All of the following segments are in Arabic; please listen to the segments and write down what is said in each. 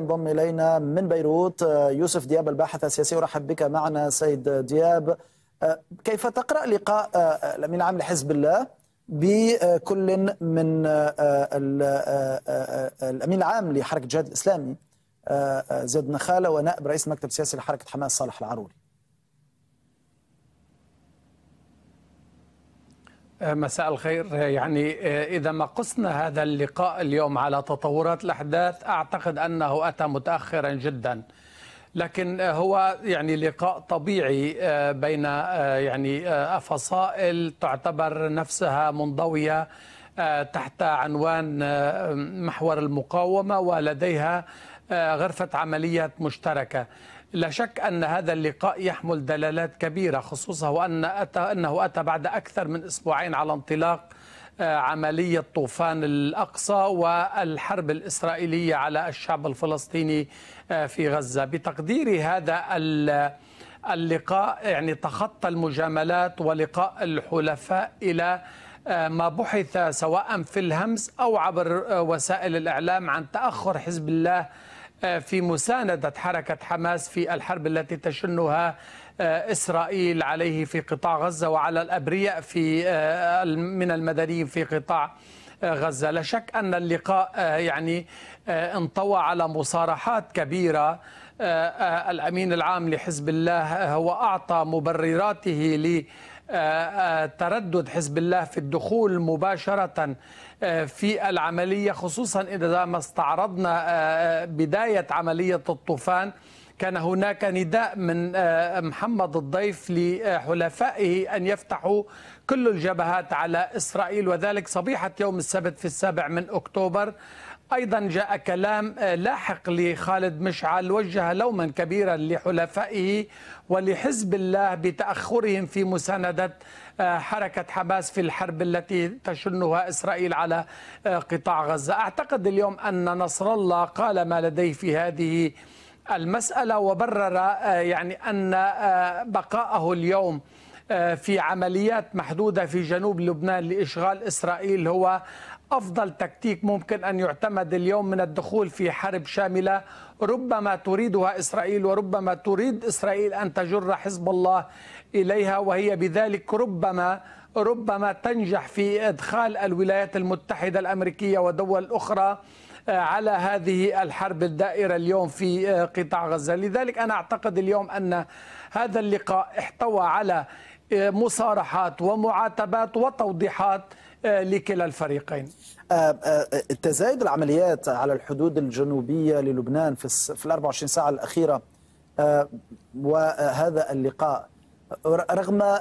انضم إلينا من بيروت يوسف دياب الباحث السياسي. أرحب بك معنا سيد دياب. كيف تقرأ لقاء الأمين العام لحزب الله بكل من الأمين العام لحركة الجهاد الإسلامي زيد نخالة ونائب رئيس المكتب السياسي لحركة حماس صالح العروري. مساء الخير. يعني إذا ما قسنا هذا اللقاء اليوم على تطورات الأحداث أعتقد أنه أتى متأخرا جدا. لكن هو يعني لقاء طبيعي بين يعني فصائل تعتبر نفسها منضوية تحت عنوان محور المقاومة ولديها غرفة عمليات مشتركة. لا شك أن هذا اللقاء يحمل دلالات كبيرة خصوصا وأن أتى أنه أتى بعد أكثر من أسبوعين على انطلاق عملية طوفان الأقصى والحرب الإسرائيلية على الشعب الفلسطيني في غزة. بتقديري هذا اللقاء يعني تخطى المجاملات ولقاء الحلفاء إلى ما بحث سواء في الهمس أو عبر وسائل الإعلام عن تأخر حزب الله في مساندة حركة حماس في الحرب التي تشنها إسرائيل عليه في قطاع غزة وعلى الأبرياء في من المدنيين في قطاع غزة. لا شك أن اللقاء يعني انطوى على مصارحات كبيرة. الأمين العام لحزب الله هو أعطى مبرراته تردد حزب الله في الدخول مباشرة في العملية خصوصا إذا ما استعرضنا بداية عملية الطوفان. كان هناك نداء من محمد الضيف لحلفائه أن يفتحوا كل الجبهات على إسرائيل وذلك صبيحة يوم السبت في السابع من أكتوبر. أيضا جاء كلام لاحق لخالد مشعل وجه لوما كبيرا لحلفائه ولحزب الله بتأخرهم في مساندة حركة حماس في الحرب التي تشنها إسرائيل على قطاع غزة. أعتقد اليوم أن نصر الله قال ما لديه في هذه المسألة وبرر يعني أن بقاءه اليوم في عمليات محدودة في جنوب لبنان لإشغال إسرائيل هو أفضل تكتيك ممكن أن يعتمد اليوم من الدخول في حرب شاملة ربما تريدها إسرائيل وربما تريد إسرائيل أن تجر حزب الله إليها وهي بذلك ربما ربما تنجح في إدخال الولايات المتحدة الأمريكية ودول أخرى على هذه الحرب الدائرة اليوم في قطاع غزة. لذلك أنا أعتقد اليوم أن هذا اللقاء احتوى على مصارحات ومعاتبات وتوضيحات لكلا الفريقين. تزايد العمليات على الحدود الجنوبية للبنان في في ال 24 ساعة الأخيرة. وهذا اللقاء. رغم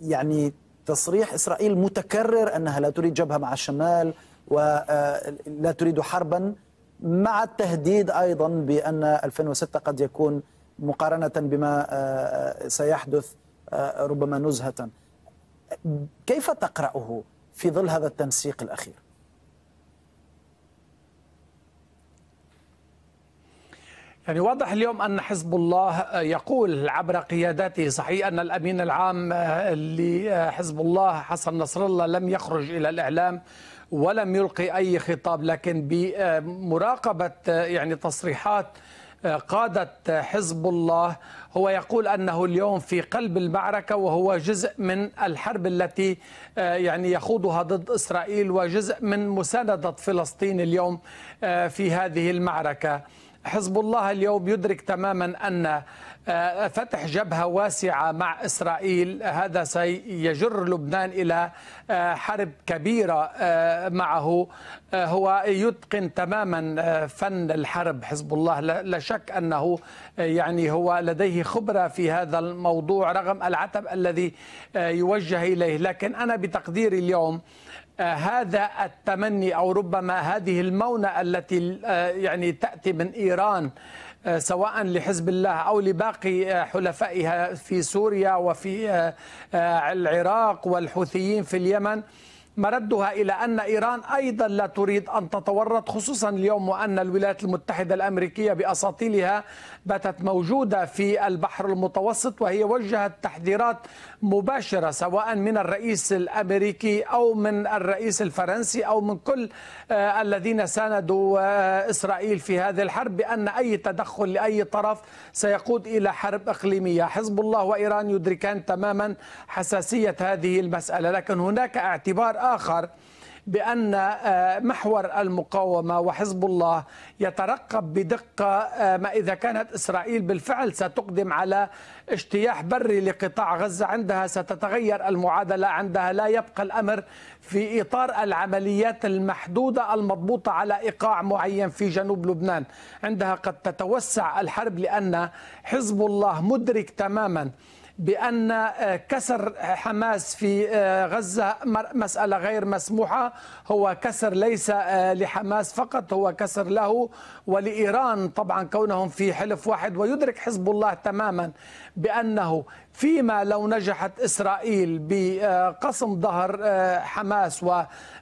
يعني تصريح إسرائيل متكرر أنها لا تريد جبهة مع الشمال ولا تريد حربا مع التهديد أيضا بأن 2006 قد يكون مقارنة بما سيحدث ربما نزهة. كيف تقرأه؟ في ظل هذا التنسيق الأخير. يعني واضح اليوم أن حزب الله يقول عبر قياداته صحيح أن الأمين العام لحزب الله حسن نصر الله لم يخرج إلى الإعلام ولم يلقي أي خطاب لكن بمراقبة يعني تصريحات قادة حزب الله هو يقول أنه اليوم في قلب المعركة وهو جزء من الحرب التي يعني يخوضها ضد إسرائيل وجزء من مساندة فلسطين اليوم في هذه المعركة. حزب الله اليوم يدرك تماما أن فتح جبهة واسعة مع إسرائيل. هذا سيجر لبنان إلى حرب كبيرة معه. هو يتقن تماما فن الحرب حزب الله. لا شك أنه يعني هو لديه خبرة في هذا الموضوع رغم العتب الذي يوجه إليه. لكن أنا بتقديري اليوم هذا التمني أو ربما هذه المونة التي يعني تأتي من إيران سواء لحزب الله أو لباقي حلفائها في سوريا وفي العراق والحوثيين في اليمن. مردها إلى أن إيران أيضا لا تريد أن تتورط خصوصا اليوم وأن الولايات المتحدة الأمريكية بأساطيلها باتت موجودة في البحر المتوسط وهي وجهت تحذيرات مباشرة سواء من الرئيس الأمريكي أو من الرئيس الفرنسي أو من كل آه الذين ساندوا آه إسرائيل في هذه الحرب بأن أي تدخل لأي طرف سيقود إلى حرب إقليمية. حزب الله وإيران يدركان تماما حساسية هذه المسألة لكن هناك اعتبار آخر بأن محور المقاومة وحزب الله يترقب بدقة ما إذا كانت إسرائيل بالفعل ستقدم على اجتياح بري لقطاع غزة. عندها ستتغير المعادلة عندها لا يبقى الأمر في إطار العمليات المحدودة المضبوطة على إيقاع معين في جنوب لبنان. عندها قد تتوسع الحرب لأن حزب الله مدرك تماماً بأن كسر حماس في غزة مسألة غير مسموحة. هو كسر ليس لحماس فقط هو كسر له ولإيران طبعا كونهم في حلف واحد. ويدرك حزب الله تماما بأنه فيما لو نجحت إسرائيل بقصم ظهر حماس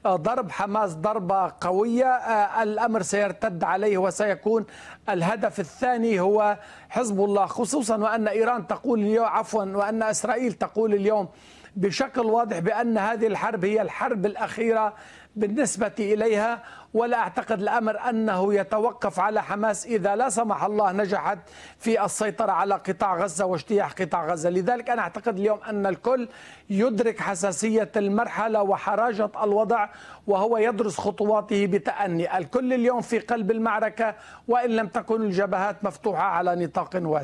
وضرب حماس ضربة قوية الأمر سيرتد عليه وسيكون الهدف الثاني هو حزب الله خصوصا وأن إيران تقول اليوم وأن إسرائيل تقول اليوم بشكل واضح بأن هذه الحرب هي الحرب الأخيرة بالنسبة إليها ولا أعتقد الأمر أنه يتوقف على حماس إذا لا سمح الله نجحت في السيطرة على قطاع غزة واجتياح قطاع غزة. لذلك أنا أعتقد اليوم أن الكل يدرك حساسية المرحلة وحراجة الوضع وهو يدرس خطواته بتأني. الكل اليوم في قلب المعركة وإن لم تكن الجبهات مفتوحة على نطاق واسع